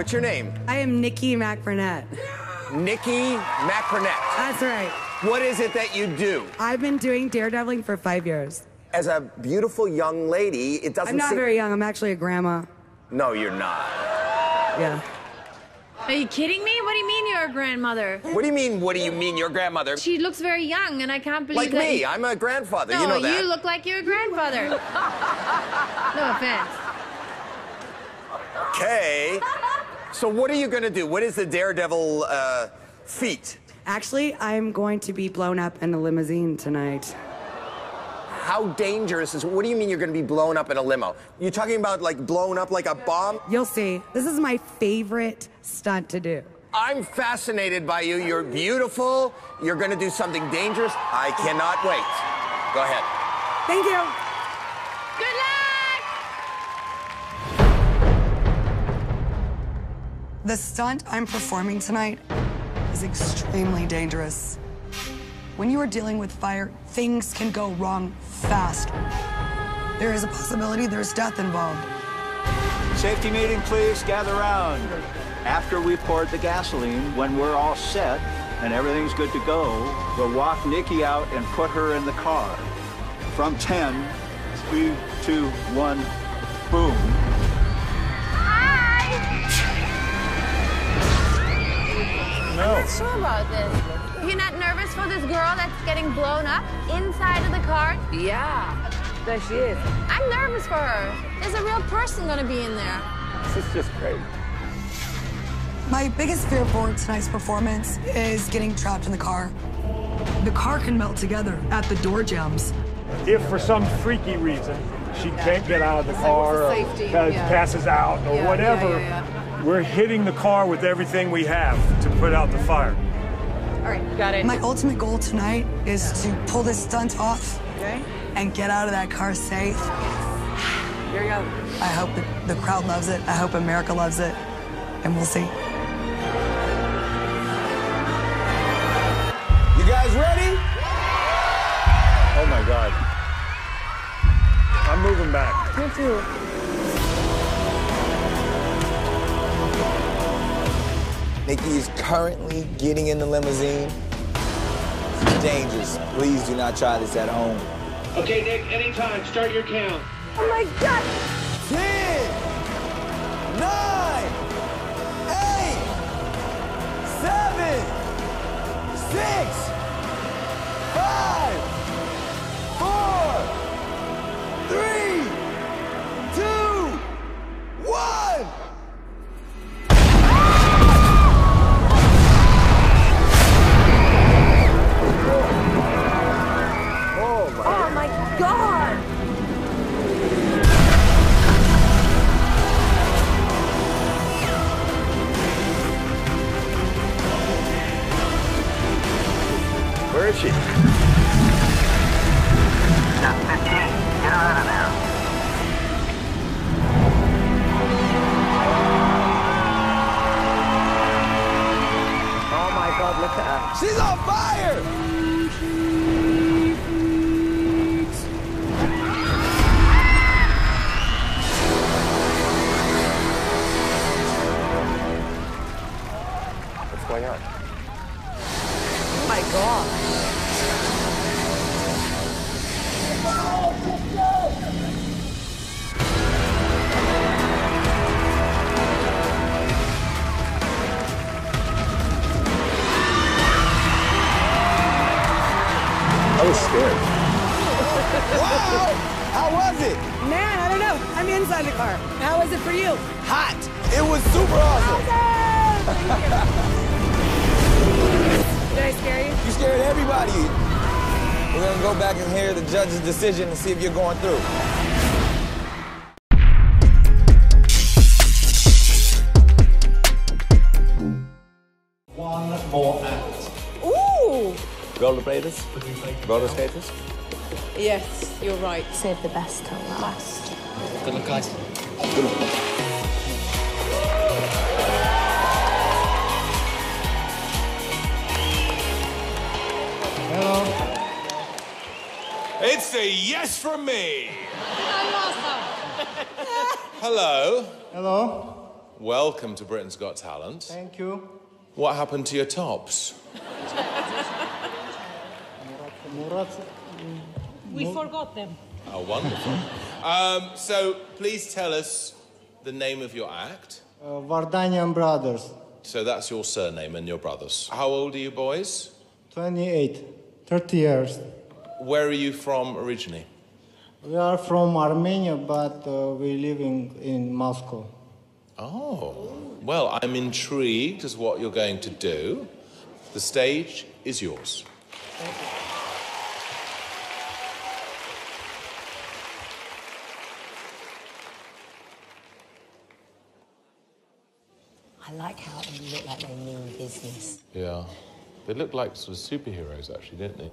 What's your name? I am Nikki McBurnett. Nikki McBurnett. That's right. What is it that you do? I've been doing daredeviling for five years. As a beautiful young lady, it doesn't I'm not seem... very young. I'm actually a grandma. No, you're not. Yeah. Are you kidding me? What do you mean you're a grandmother? What do you mean, what do you mean, your grandmother? She looks very young, and I can't believe Like that. me, I'm a grandfather, no, you know that. you look like your grandfather. no offense. Okay. So what are you going to do? What is the daredevil uh, feat? Actually, I'm going to be blown up in a limousine tonight. How dangerous is? What do you mean you're going to be blown up in a limo? You're talking about like blown up like a bomb? You'll see. This is my favorite stunt to do. I'm fascinated by you. You're beautiful. You're going to do something dangerous. I cannot wait. Go ahead. Thank you. The stunt I'm performing tonight is extremely dangerous. When you are dealing with fire, things can go wrong fast. There is a possibility there's death involved. Safety meeting, please. Gather round. After we poured the gasoline, when we're all set and everything's good to go, we'll walk Nikki out and put her in the car. From 10, 3, 2, 1, boom. I'm not sure about this. You're not nervous for this girl that's getting blown up inside of the car? Yeah, there she is. I'm nervous for her. There's a real person gonna be in there. This is just great. My biggest fear for tonight's performance is getting trapped in the car. The car can melt together at the door jambs. if for some freaky reason she can't get out of the car or safety, pa- yeah. passes out or Yeah, whatever, yeah, yeah, we're hitting the car with everything we have to put out the fire. All right, got it. My ultimate goal tonight is to pull this stunt off Okay, and get out of that car safe. here we go. I hope that the crowd loves it. I hope America loves it. And we'll see. You guys ready? Oh my God. I'm moving back. Me too. Nikki is currently getting in the limousine. It's dangerous. Please do not try this at home. Okay, Nick, anytime. Start your count. Oh my God! 10, 9, 8, 7, 6, 5, is she? Oh my God, look at her. She's on fire! Judge's decision and see if you're going through. One more act. Ooh! Rollerbladers? Roller skaters? Yes, you're right. Save the best till last. Good luck, guys. It's a yes from me. Hello. Hello. welcome to Britain's Got Talent. Thank you. What happened to your tops? We forgot them. Oh, wonderful. um, so, please tell us the name of your act. Uh, Vardanyan Brothers. So that's your surname and your brothers. How old are you boys? 28. 30 years. Where are you from originally? We are from Armenia, but uh, we live in, in Moscow. Oh, well, I'm intrigued as what you're going to do. The stage is yours. I like how they look like they mean business. Yeah. They look like sort of superheroes, actually, don't they?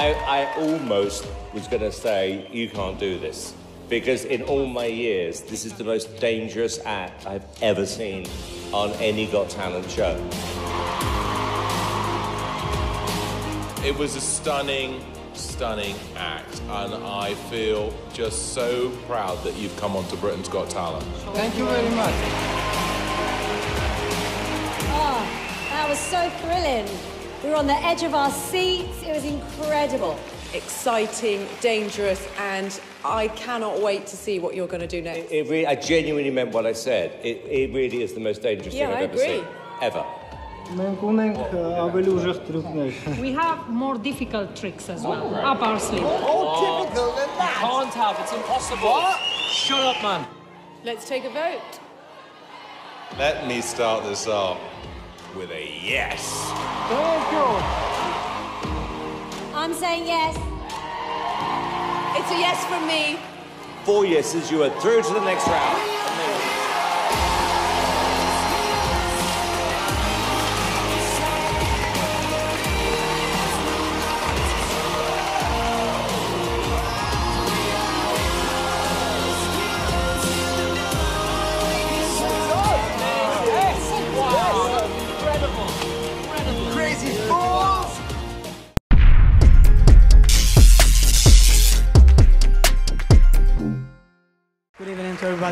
I, I almost was going to say, you can't do this. Because in all my years, this is the most dangerous act I've ever seen on any Got Talent show. It was a stunning, stunning act, and I feel just so proud that you've come onto Britain's Got Talent. Thank you very much. Oh, that was so thrilling. We were on the edge of our seats. It was incredible. Exciting, dangerous, and I cannot wait to see what you're going to do next. It, it really, I genuinely meant what I said. It, it really is the most dangerous yeah, thing I've I ever agree. seen. Ever. We have more difficult tricks as well, oh, right. up our sleeve. More, more difficult than that? Can't have, it's impossible. What? Shut up, man. Let's take a vote. Let me start this off with a yes. Thank you. I'm saying yes. It's a yes from me. Four yeses, you are through to the next round.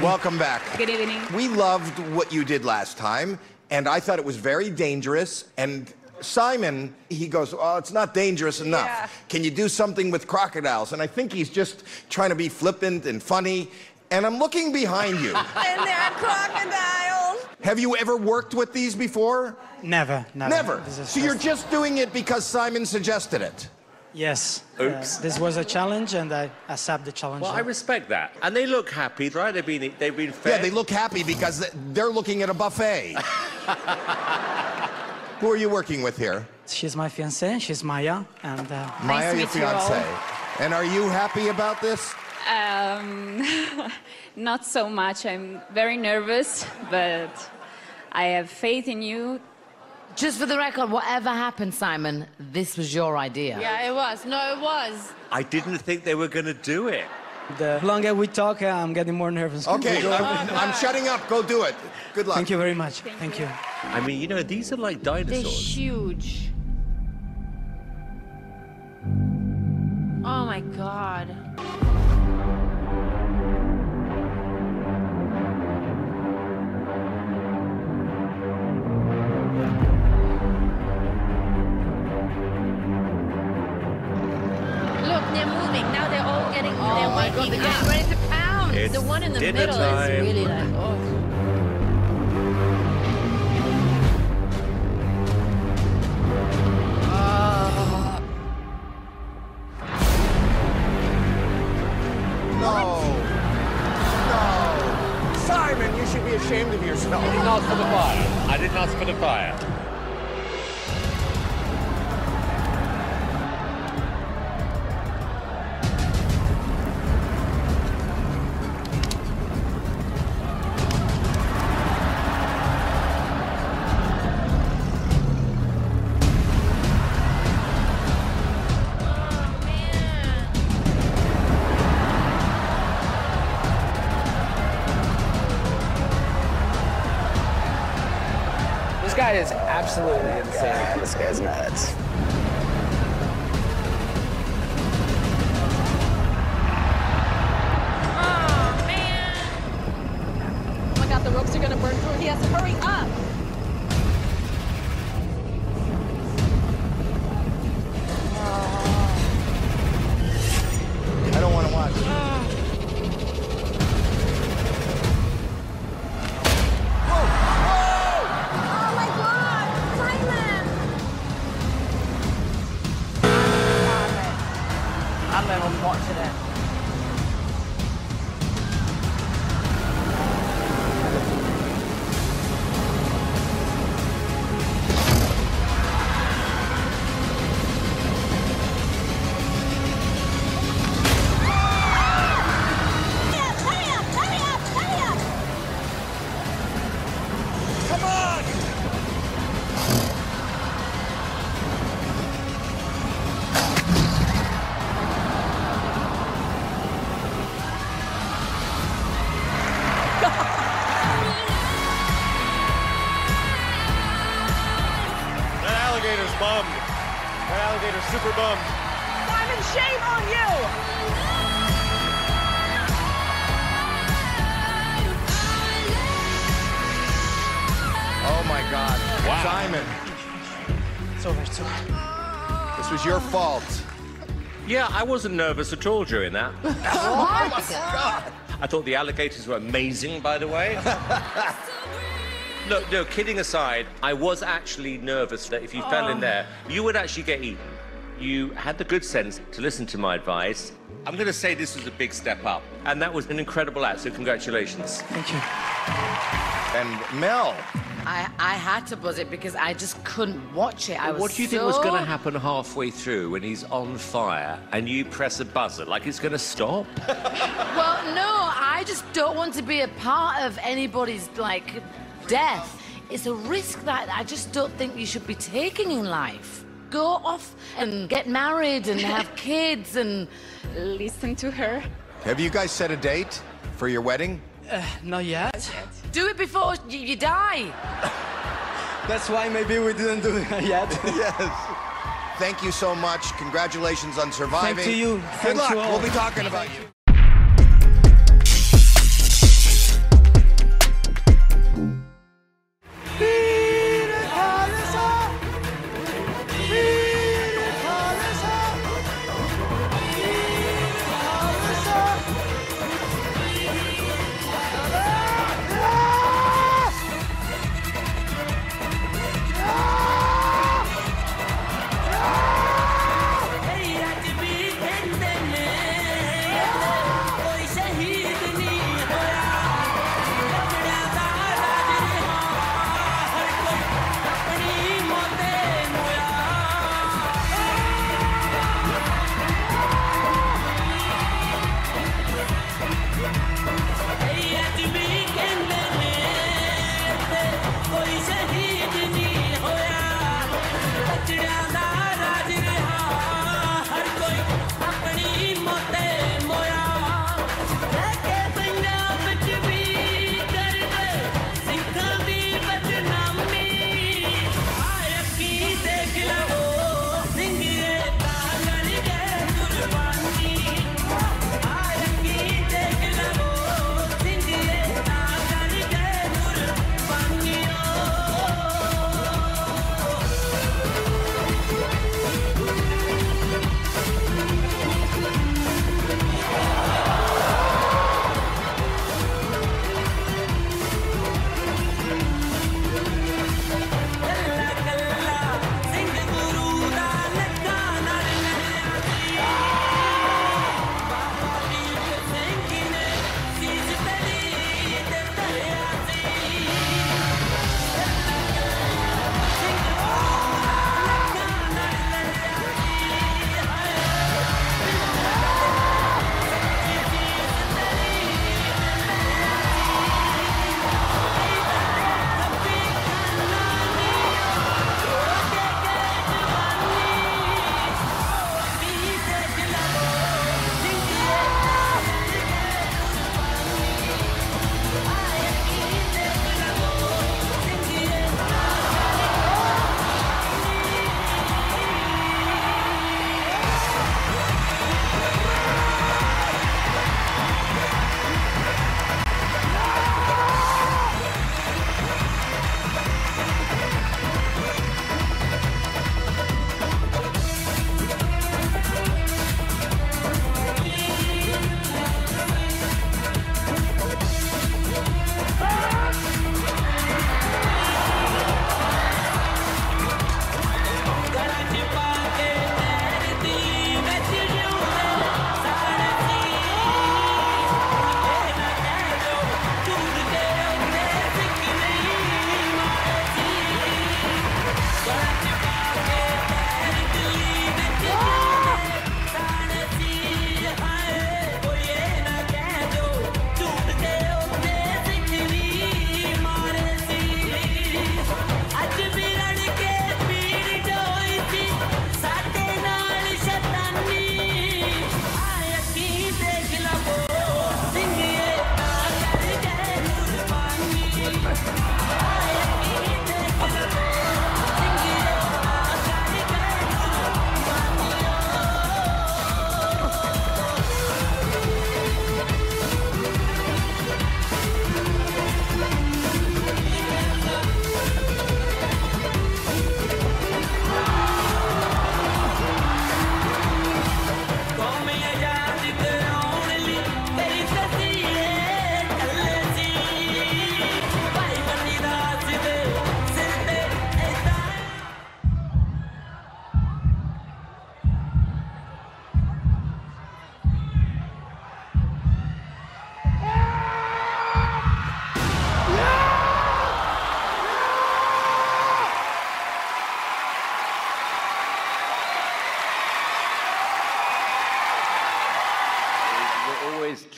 Welcome back. Good evening. We loved what you did last time, and I thought it was very dangerous. And Simon, he goes, Oh, it's not dangerous enough. Yeah. Can you do something with crocodiles? And I think he's just trying to be flippant and funny. And I'm looking behind you. And there are crocodiles. Have you ever worked with these before? Never, never. Never. So you're just doing it because Simon suggested it. Yes. Oops. Uh, this was a challenge, and I accept the challenge. Well, I respect that. And they look happy, right? They've been, they've been fed. Yeah, they look happy because they're looking at a buffet. Who are you working with here? She's my fiancée. She's Maya, and uh, Maya, to your meet you all. fiance. And are you happy about this? Um, not so much. I'm very nervous, but I have faith in you. Just for the record, whatever happened, Simon, this was your idea. Yeah, it was. No, it was. I didn't think they were going to do it. the longer we talk, uh, I'm getting more nervous. Okay, I'm, I'm shutting up. Go do it. Good luck. Thank you very much. Thank, you. I mean, you know, these are like dinosaurs. They're dinosaurs. huge. Oh my god. It's the one in the dinner middle time. is really like, oh. No. No. Simon, you should be ashamed of yourself. I didn't ask for the fire. I didn't ask for the fire. Absolutely insane. This guy's nuts. I wasn't nervous at all during that. Oh, my God. I thought the alligators were amazing, by the way. Look, no, kidding aside, I was actually nervous that if you fell in oh. there, you would actually get eaten. You had the good sense to listen to my advice. I'm going to say this was a big step up, and that was an incredible act, so congratulations. Thank you. And Mel, I, I had to buzz it because I just couldn't watch it. I was What do you think was going to happen halfway through when he's on fire and you press a buzzer? Like it's going to stop? Well, no, I just don't want to be a part of anybody's like death. It's a risk that I just don't think you should be taking in life. Go off and get married and have kids and listen to her. have you guys set a date for your wedding? Uh, not yet. do it before you, you die. That's why maybe we didn't do it yet. yes. Thank you so much. Congratulations on surviving. Thank you. Good Thanks luck. to all. We'll be talking about you. Hey,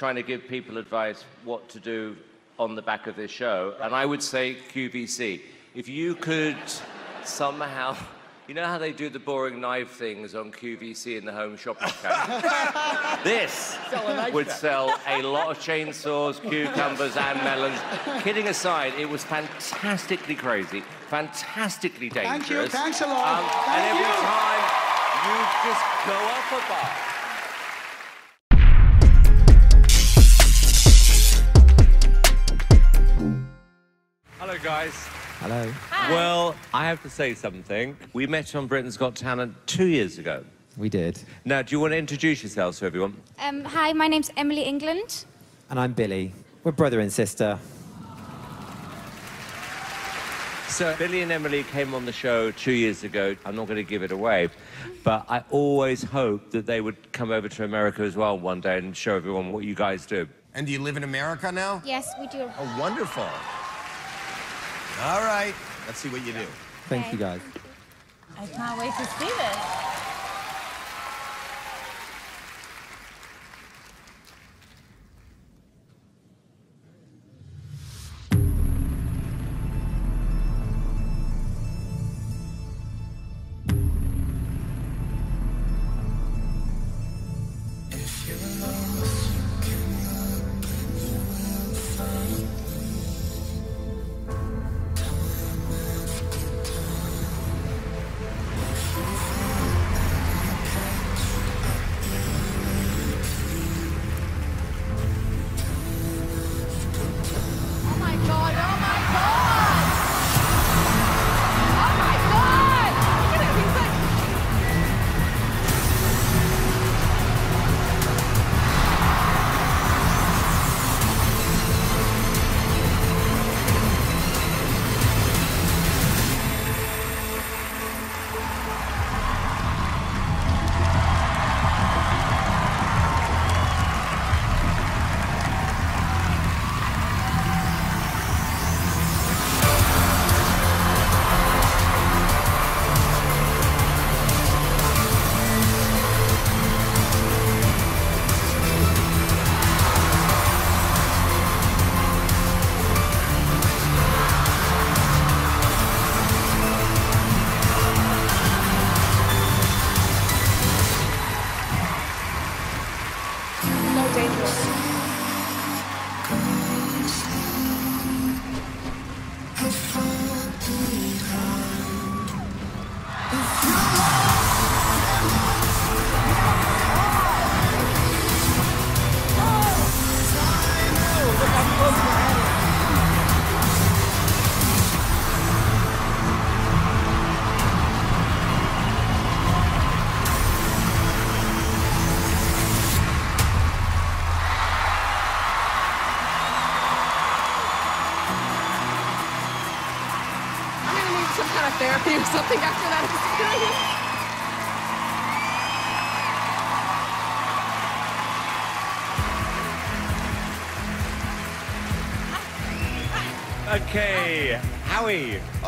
trying to give people advice what to do on the back of this show, and I would say QVC. If you could somehow, you know how they do the boring knife things on QVC in the home shopping channel? this Sell would sell a lot of chainsaws, cucumbers, and melons. Kidding aside, it was fantastically crazy, fantastically dangerous. Thank you, thanks a lot. Um, and every you. time you just go off a bar. Guys. Hello. Well, I have to say something. We met on Britain's Got Talent two years ago. We did. Now, do you want to introduce yourselves to everyone? Um, hi, my name's Emily England. And I'm Billy. We're brother and sister. So, Billy and Emily came on the show two years ago. I'm not going to give it away, but I always hoped that they would come over to America as well one day and show everyone what you guys do. And do you live in America now? Yes, we do. Oh, wonderful. All right. Let's see what you do. Thank you, guys. I can't wait to see this.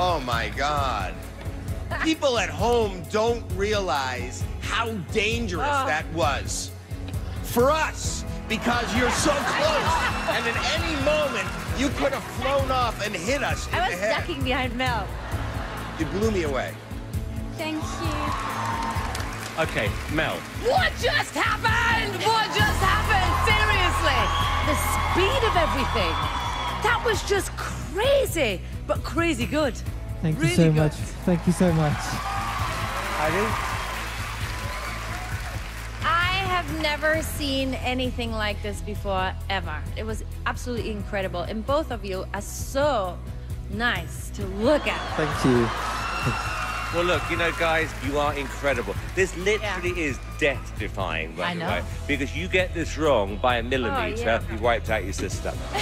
Oh my God. People at home don't realize how dangerous Oh. that was. For us, because you're so close, and at any moment, you could have flown off and hit us in I the was head. ducking behind Mel. You blew me away. Thank you. Okay, Mel. What just happened? What just happened? Seriously. The speed of everything. That was just crazy, but crazy good. Thank Really you so good. much. Thank you so much. Heidi? I have never seen anything like this before, ever. It was absolutely incredible. And both of you are so nice to look at. Thank you. Well, look, you know, guys, you are incredible. This literally is death defying, by I the know. way. Because you get this wrong by a millimetre, yeah. you wiped out your sister.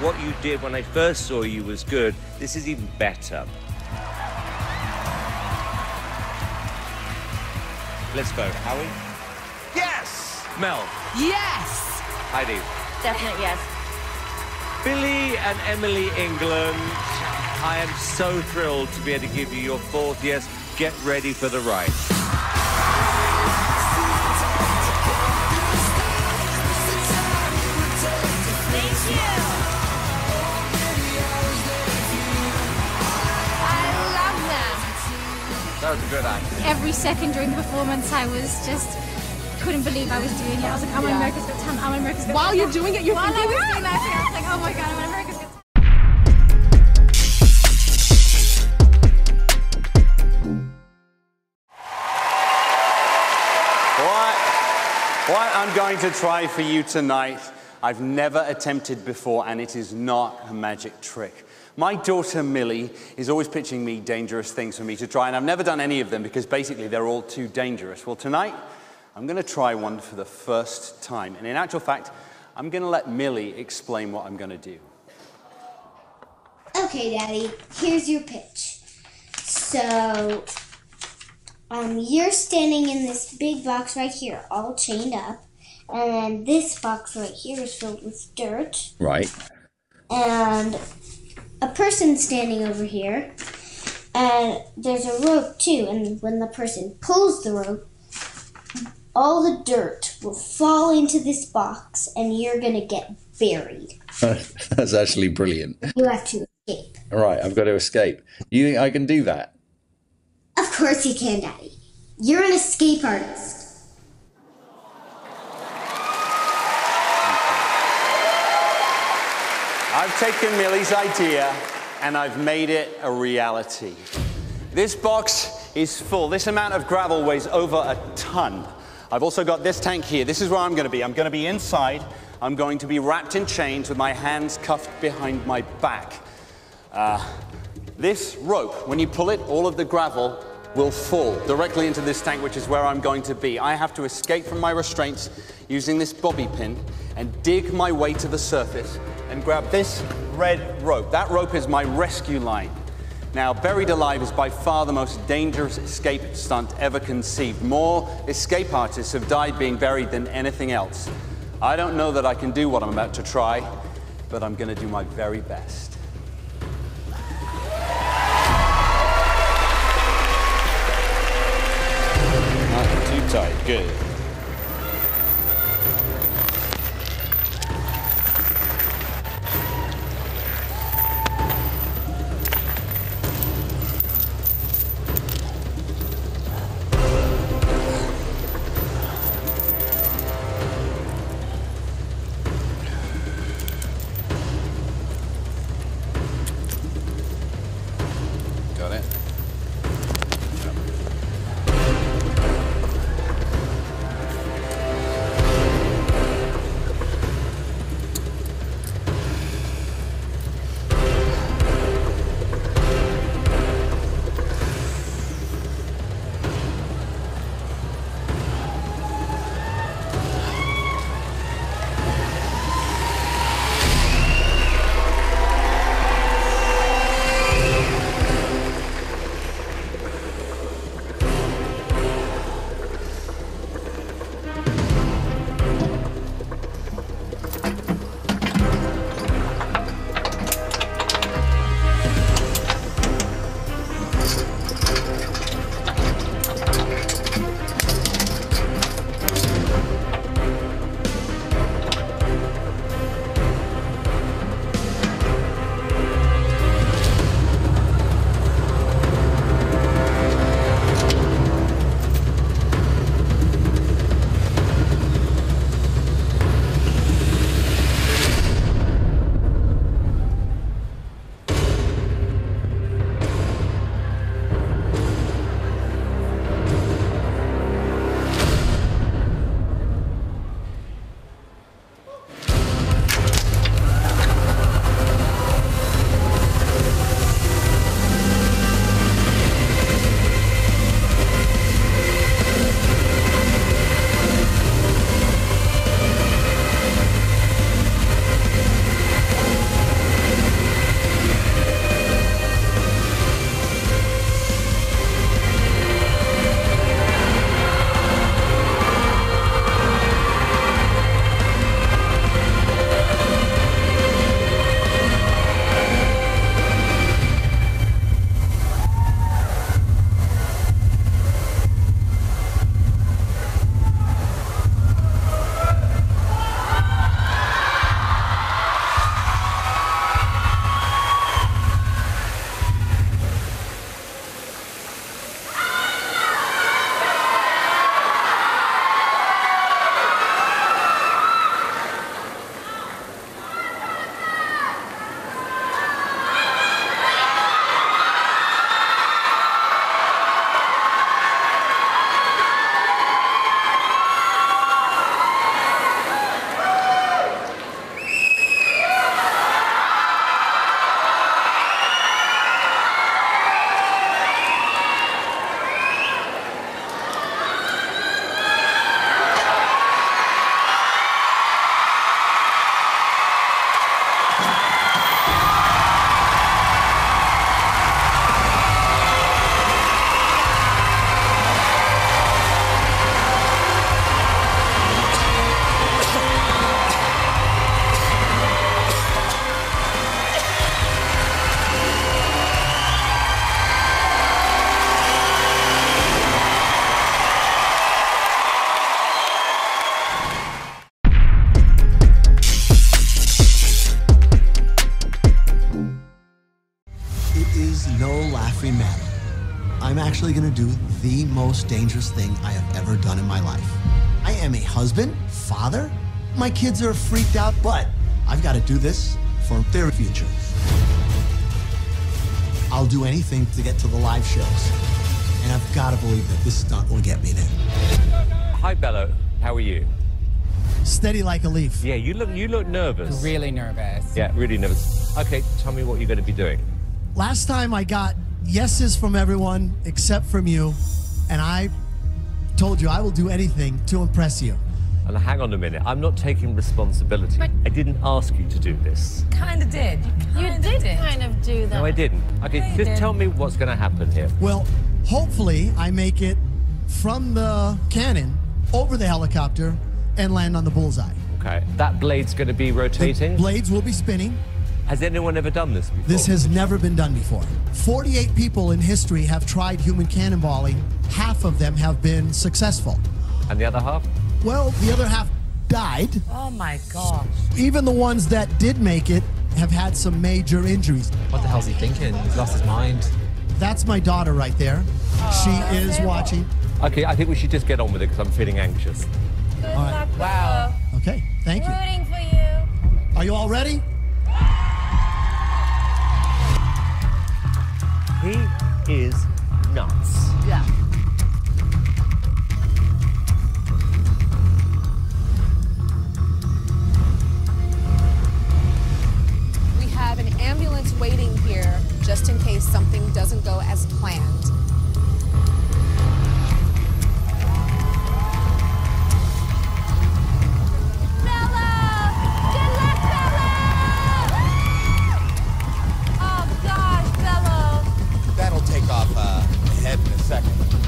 what you did when I first saw you was good. This is even better. Let's vote. Howie? Yes! Mel? Yes! Heidi? Definite yes. Billy and Emily England, I am so thrilled to be able to give you your fourth yes. Get ready for the ride. That was a good act. Every second during the performance, I was just couldn't believe I was doing it. I was like, oh, I'm on Yeah. America's Got Talent. Oh, I'm on America's Got While Talent. you're doing it, you're While I was doing that thing, I was like, oh my god, I'm on America's Got What, what I'm going to try for you tonight, I've never attempted before, and it is not a magic trick. My daughter Millie is always pitching me dangerous things for me to try, and I've never done any of them because basically they're all too dangerous. Well, tonight, I'm going to try one for the first time. And in actual fact, I'm going to let Millie explain what I'm going to do. Okay, Daddy, here's your pitch. So, um, you're standing in this big box right here, all chained up, and then this box right here is filled with dirt, Right. and a person standing over here, and there's a rope too, and when the person pulls the rope, all the dirt will fall into this box, and you're gonna get buried. That's actually brilliant. You have to escape. All right, I've got to escape. You think I can do that? Of course you can, Daddy. You're an escape artist. I've taken Millie's idea and I've made it a reality. This box is full. This amount of gravel weighs over a ton. I've also got this tank here. This is where I'm going to be. I'm going to be inside. I'm going to be wrapped in chains with my hands cuffed behind my back. Uh, this rope, when you pull it, all of the gravel will fall directly into this tank, which is where I'm going to be. I have to escape from my restraints using this bobby pin and dig my way to the surface and grab this red rope. That rope is my rescue line. Now, Buried Alive is by far the most dangerous escape stunt ever conceived. More escape artists have died being buried than anything else. I don't know that I can do what I'm about to try, but I'm going to do my very best. Not too tight. Good. Kids are freaked out, but I've got to do this for their future. I'll do anything to get to the live shows. And I've got to believe that this stunt will get me there. Hi, Bello. How are you? Steady like a leaf. Yeah, you look you look nervous. Really nervous. Yeah, really nervous. Okay, tell me what you're going to be doing. Last time I got yeses from everyone except from you, and I told you I will do anything to impress you. And hang on a minute, I'm not taking responsibility. I didn't ask you to do this. Kind of did. You, did, kind of do that. No, I didn't. Okay, Yeah, just did. tell me what's going to happen here. Well, hopefully I make it from the cannon over the helicopter and land on the bullseye. Okay, that blade's going to be rotating. Blades will be spinning. Has anyone ever done this before? This has never been done before. 48 people in history have tried human cannonballing. Half of them have been successful. And the other half? Well, the other half died. Oh my gosh. Even the ones that did make it have had some major injuries. What the hell's he thinking? He's lost his mind. That's my daughter right there. Oh, she is watching. Okay, I think we should just get on with it because I'm feeling anxious. Good All right. luck, Wow. Okay, thank you. Rooting for you. Are you all ready? He is nuts. Yeah. Have an ambulance waiting here just in case something doesn't go as planned. Oh off uh, in a second.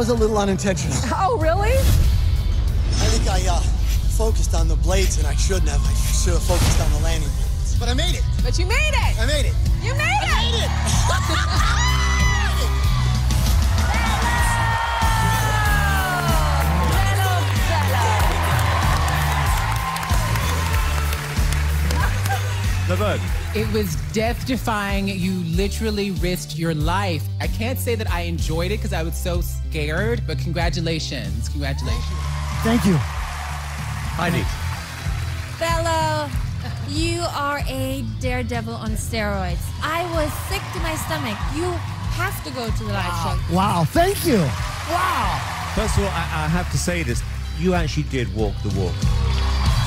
Was a little unintentional. Oh, really? I think I uh, focused on the blades and I shouldn't have. I should have focused on the landing blades. But I made it. But you made it. I made it. You made it. Laverne. It was death defying. You literally risked your life. I can't say that I enjoyed it because I was so scared, but congratulations. Congratulations. Thank you. Heidi. Bello, you are a daredevil on steroids. I was sick to my stomach. You have to go to the live show. Wow, thank you. Wow. First of all, I, I have to say this. You actually did walk the walk.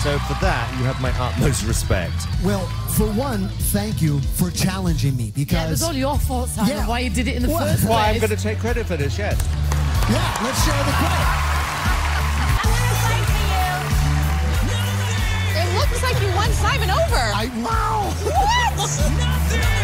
So for that, you have my utmost respect. Well, for one, thank you for challenging me because Yeah, it was all your fault, Simon, Yeah. why you did it in the Well, first Why I'm going to take credit for this, yes. Yeah, let's share the credit. I'm gonna fight for you. It looks like you won Simon over. I wow. What? it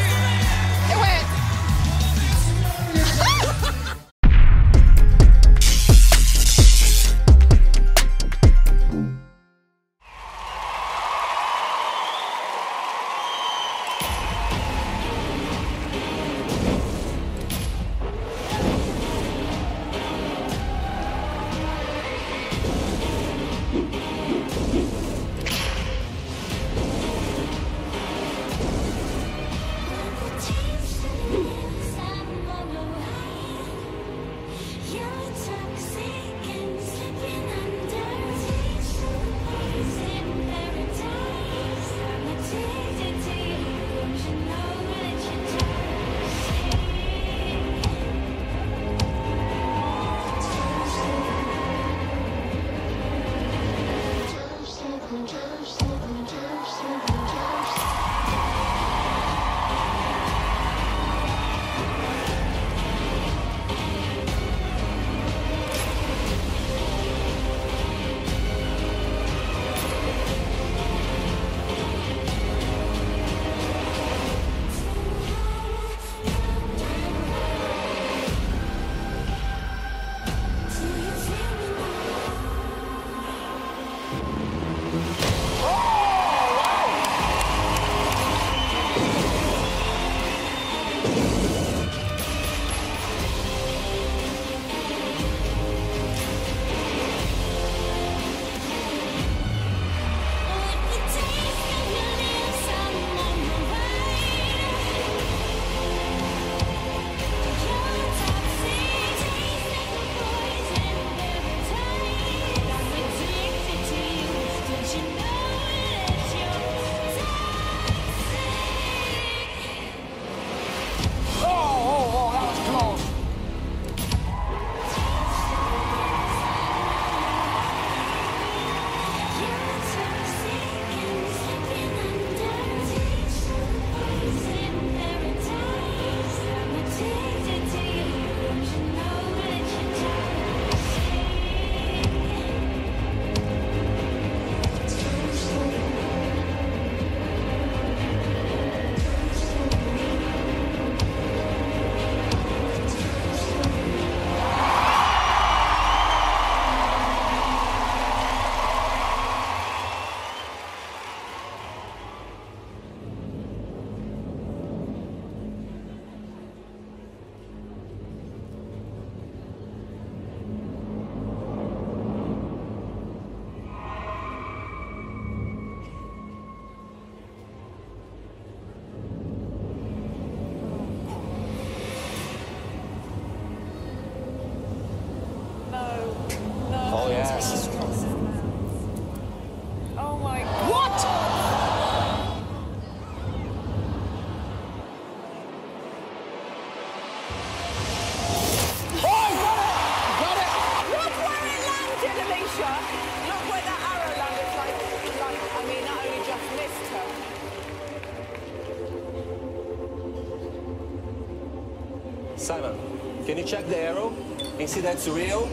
check the arrow and see that's real?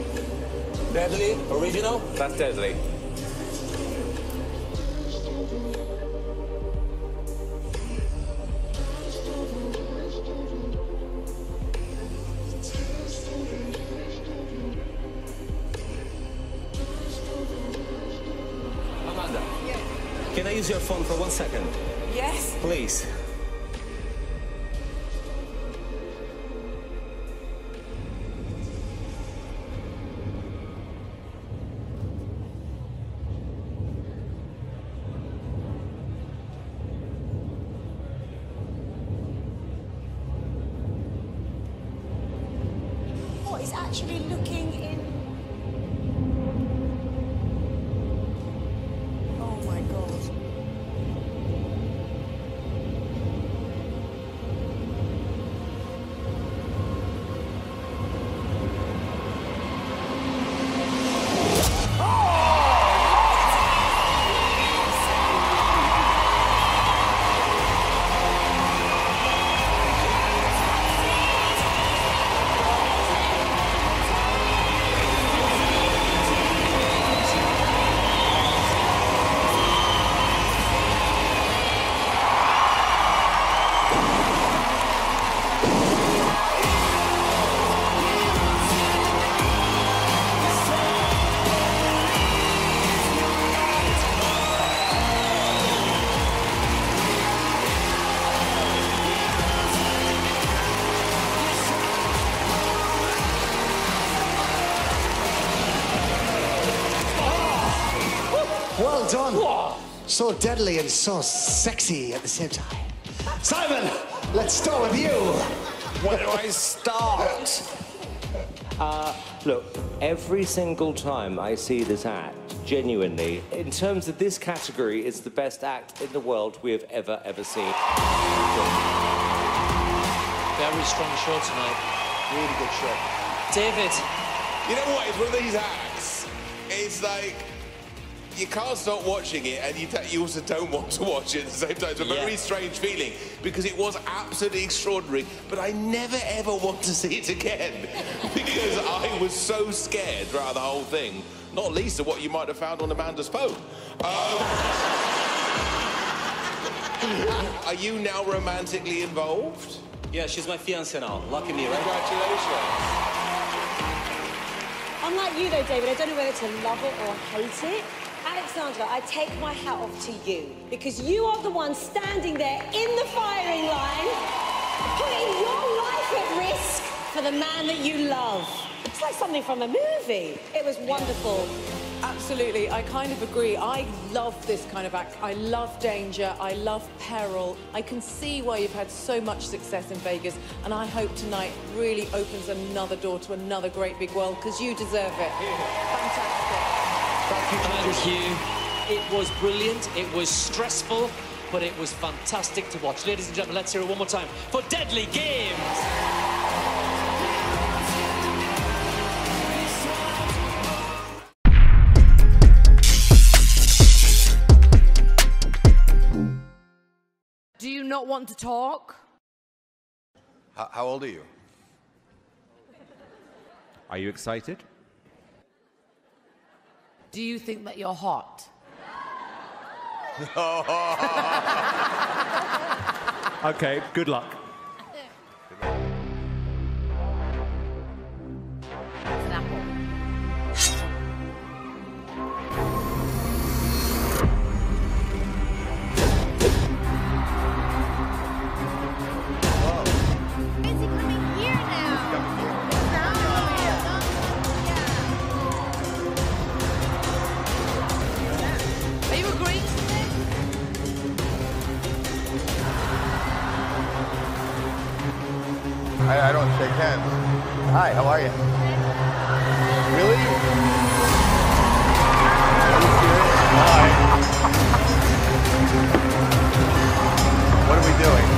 Deadly? Original? That's deadly. Amanda, can I use your phone for one second? Well done. So deadly and so sexy at the same time. Simon, let's start with you. Where do I start? Uh, look, every single time I see this act, genuinely, in terms of this category, it's the best act in the world we have ever, ever seen. Very strong show tonight. Really good show. David. You know what? It's one of these acts. It's like you can't stop watching it, and you, ta- you also don't want to watch it at the same time. It's a very strange feeling because it was absolutely extraordinary. But I never ever want to see it again because I was so scared throughout the whole thing. Not least of what you might have found on Amanda's phone. Um, are you now romantically involved? Yeah, she's my fiancée now. Lucky me, right? Congratulations. Unlike you, though, David, I don't know whether to love it or hate it. Alexandra, I take my hat off to you because you are the one standing there in the firing line, putting your life at risk for the man that you love. It's like something from a movie. It was wonderful. Absolutely, I kind of agree. I love this kind of act. I love danger. I love peril. I can see why you've had so much success in Vegas, and I hope tonight really opens another door to another great big world because you deserve it. Fantastic. Thank you. It was brilliant. It was stressful, but it was fantastic to watch. Ladies and gentlemen, let's hear it one more time for Deadly Games. Do you not want to talk? How, how old are you? Are you excited? Do you think that you're hot? Okay, good luck. I don't shake hands. Hi, how are you? Really? What are we doing?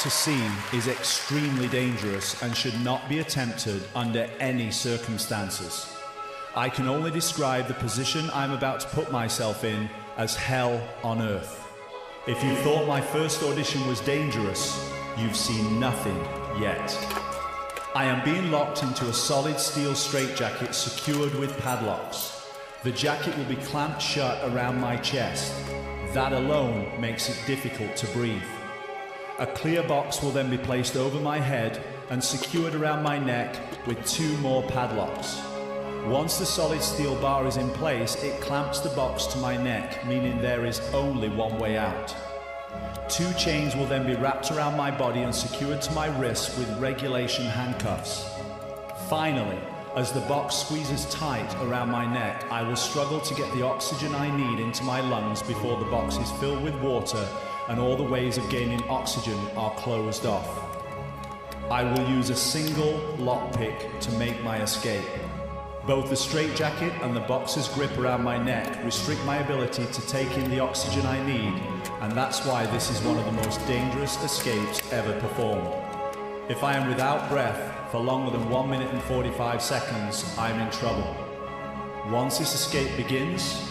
To see is extremely dangerous and should not be attempted under any circumstances. I can only describe the position I'm about to put myself in as hell on earth. If you thought my first audition was dangerous, you've seen nothing yet. I am being locked into a solid steel straitjacket secured with padlocks. The jacket will be clamped shut around my chest. That alone makes it difficult to breathe. A clear box will then be placed over my head and secured around my neck with two more padlocks. Once the solid steel bar is in place, it clamps the box to my neck, meaning there is only one way out. Two chains will then be wrapped around my body and secured to my wrists with regulation handcuffs. Finally, As the box squeezes tight around my neck, I will struggle to get the oxygen I need into my lungs before the box is filled with water and all the ways of gaining oxygen are closed off. I will use a single lockpick to make my escape. Both the straitjacket and the boxer's grip around my neck restrict my ability to take in the oxygen I need, and that's why this is one of the most dangerous escapes ever performed. If I am without breath for longer than 1 minute and 45 seconds, I'm in trouble. Once this escape begins,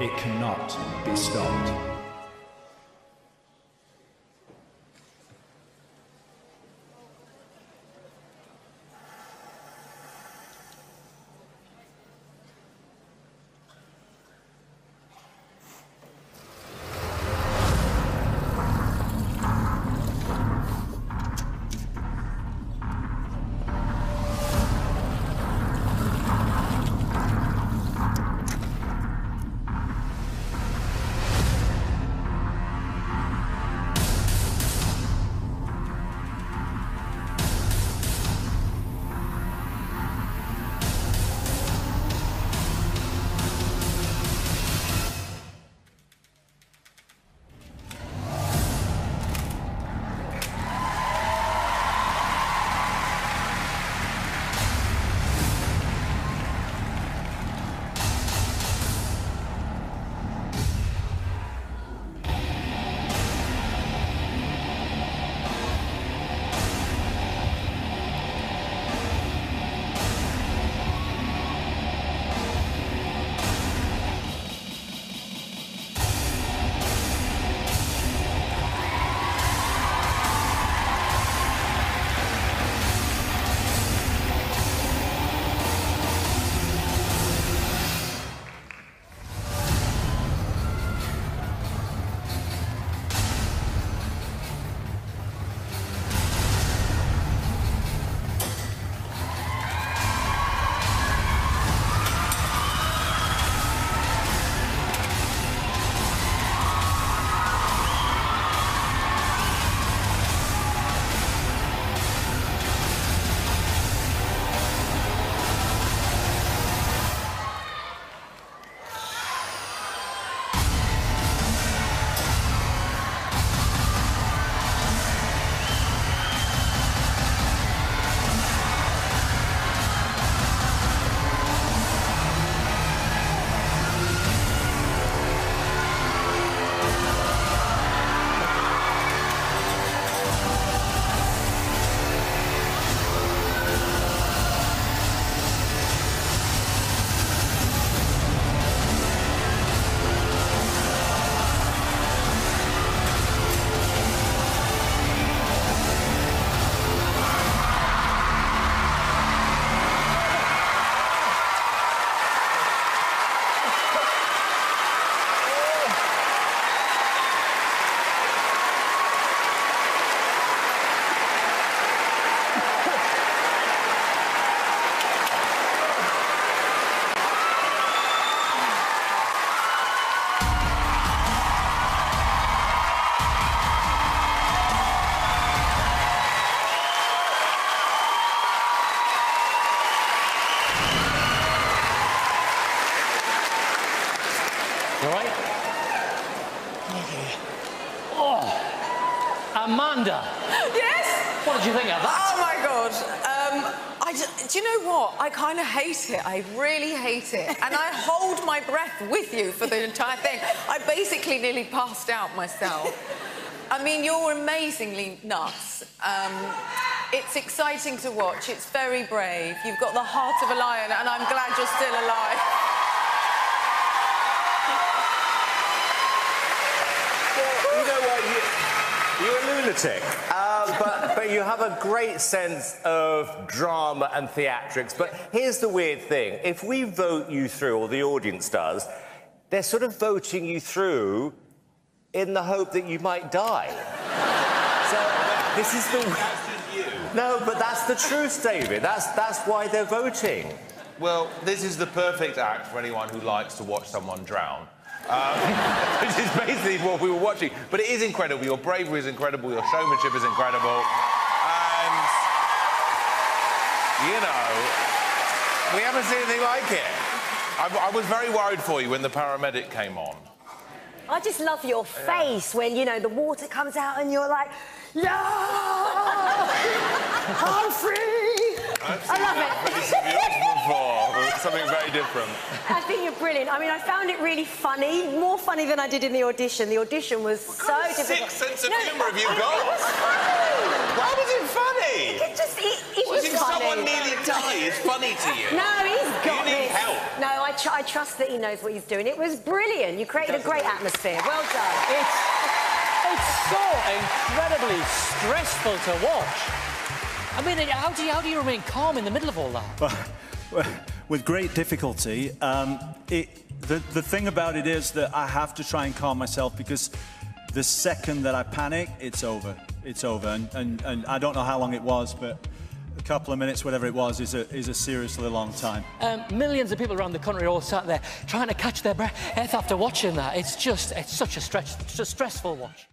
it cannot be stopped. Kind of hate it. I really hate it. And I hold my breath with you for the entire thing. I basically nearly passed out myself. I mean, you're amazingly nuts. Um, it's exciting to watch. It's very brave. You've got the heart of a lion, and I'm glad you're still alive. You know what? You, you're a lunatic. Uh, but, but you have a great sense of drama and theatrics. But here's the weird thing if we vote you through, or the audience does, they're sort of voting you through in the hope that you might die. so this is the. No, but that's the truth, David. That's, that's why they're voting. Well, this is the perfect act for anyone who likes to watch someone drown. Um, which is basically what we were watching. But it is incredible. Your bravery is incredible. Your showmanship is incredible. And, you know, we haven't seen anything like it. I, I was very worried for you when the paramedic came on. I just love your face when, you know, the water comes out and you're like, yeah, I'm free. I love it. Before, something very different. I think you're brilliant. I mean, I found it really funny, more funny than I did in the audition. The audition was so kind of difficult. sick sense of No, humour have you it- got? It was funny. Why was it funny? It just, it, it Was was it funny. someone nearly die is funny to you? No, he's got You need this. help. No, I, tr- I trust that he knows what he's doing. It was brilliant. You created a great atmosphere. Well done. It's, it's so incredibly stressful to watch. I mean, how do, you, how do you remain calm in the middle of all that? With great difficulty. Um, it, the, the thing about it is that I have to try and calm myself because the second that I panic, it's over. It's over. And, and, and I don't know how long it was, but a couple of minutes, whatever it was, is a, is a seriously long time. Um, millions of people around the country all sat there trying to catch their breath after watching that. It's just, it's such a, stretch, it's a stressful watch.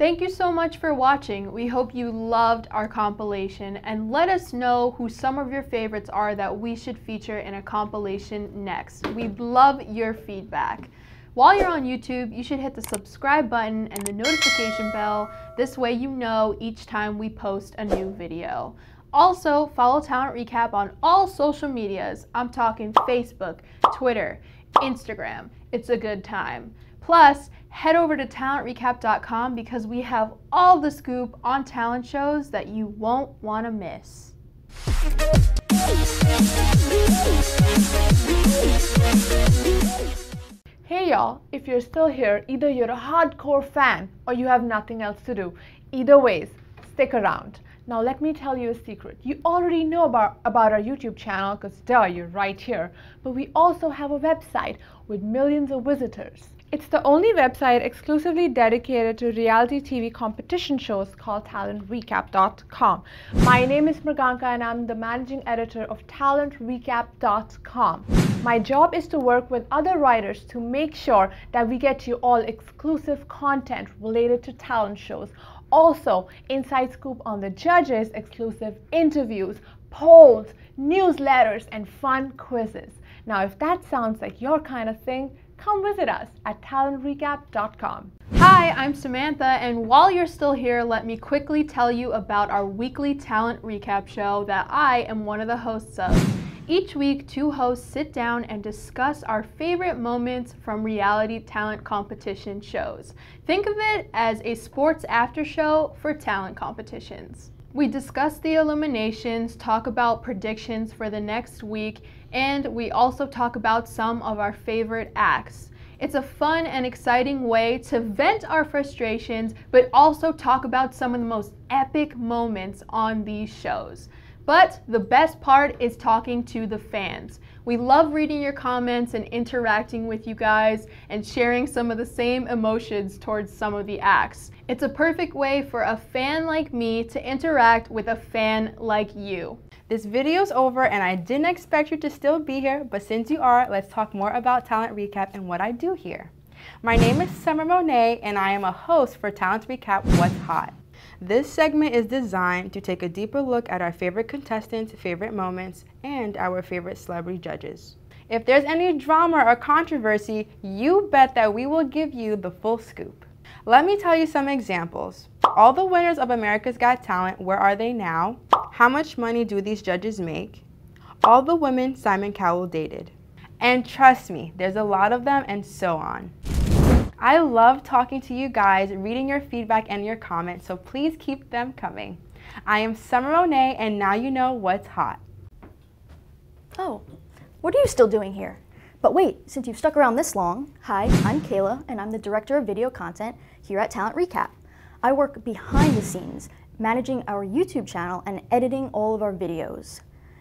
Thank you so much for watching. We hope you loved our compilation and let us know who some of your favorites are that we should feature in a compilation next. We'd love your feedback. While you're on YouTube, you should hit the subscribe button and the notification bell. This way you know each time we post a new video. Also, follow Talent Recap on all social medias. I'm talking Facebook, Twitter, Instagram. It's a good time. Plus, head over to talentrecap.com because we have all the scoop on talent shows that you won't want to miss. Hey y'all, if you're still here, either you're a hardcore fan or you have nothing else to do. Either ways, stick around. Now let me tell you a secret. You already know about, about our YouTube channel because duh, you're right here. But we also have a website with millions of visitors. It's the only website exclusively dedicated to reality TV competition shows called talentrecap.com. My name is Mriganka and I'm the managing editor of talentrecap.com. My job is to work with other writers to make sure that we get you all exclusive content related to talent shows. Also, inside scoop on the judges, exclusive interviews, polls, newsletters, and fun quizzes. Now, if that sounds like your kind of thing, come visit us at talentrecap.com. Hi, I'm Samantha, and while you're still here, let me quickly tell you about our weekly talent recap show that I am one of the hosts of. Each week, two hosts sit down and discuss our favorite moments from reality talent competition shows. Think of it as a sports after show for talent competitions. We discuss the eliminations, talk about predictions for the next week, and we also talk about some of our favorite acts. It's a fun and exciting way to vent our frustrations, but also talk about some of the most epic moments on these shows. But the best part is talking to the fans. We love reading your comments and interacting with you guys and sharing some of the same emotions towards some of the acts. It's a perfect way for a fan like me to interact with a fan like you. This video's over and I didn't expect you to still be here, but since you are, let's talk more about Talent Recap and what I do here. My name is Summer Monet and I am a host for Talent Recap What's Hot. This segment is designed to take a deeper look at our favorite contestants, favorite moments, and our favorite celebrity judges. If there's any drama or controversy, you bet that we will give you the full scoop. Let me tell you some examples. All the winners of America's Got Talent, where are they now? How much money do these judges make? All the women Simon Cowell dated. And trust me, there's a lot of them and so on. I love talking to you guys, reading your feedback and your comments, so please keep them coming. I am Summer Monet, and now you know what's hot. Oh, what are you still doing here? But wait, since you've stuck around this long, hi, I'm Kayla, and I'm the Director of Video Content here at Talent Recap. I work behind the scenes, managing our YouTube channel and editing all of our videos.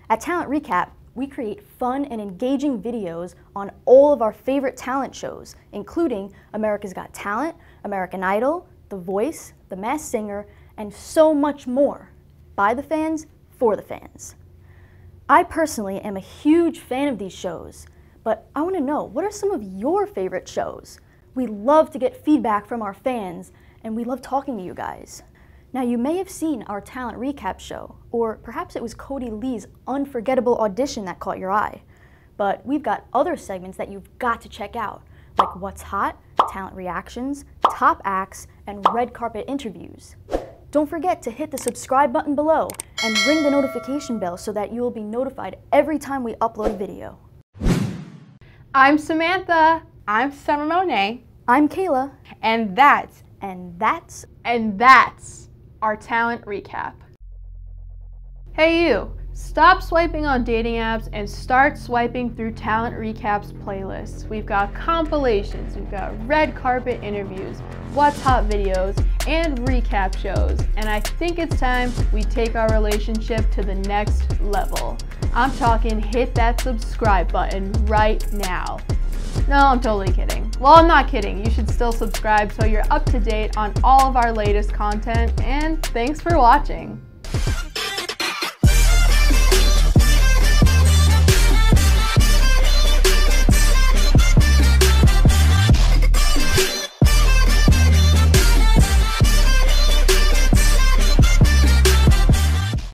At Talent Recap, we create fun and engaging videos on all of our favorite talent shows, including America's Got Talent, American Idol, The Voice, The Masked Singer, and so much more. By the fans, for the fans. I personally am a huge fan of these shows, but I want to know what are some of your favorite shows? We love to get feedback from our fans, and we love talking to you guys. Now, you may have seen our talent recap show, or perhaps it was Kodi Lee's unforgettable audition that caught your eye. But we've got other segments that you've got to check out, like What's Hot, Talent Reactions, Top Acts, and Red Carpet Interviews. Don't forget to hit the subscribe button below and ring the notification bell so that you will be notified every time we upload a video. I'm Samantha. I'm Summer Monet. I'm Kayla. And that's and that's and that's our talent recap. Hey you, stop swiping on dating apps and start swiping through Talent Recaps playlists. We've got compilations, we've got red carpet interviews, what's hot videos, and recap shows. And I think it's time we take our relationship to the next level. I'm talking hit that subscribe button right now. No, I'm totally kidding. Well, I'm not kidding. You should still subscribe so you're up to date on all of our latest content, and thanks for watching.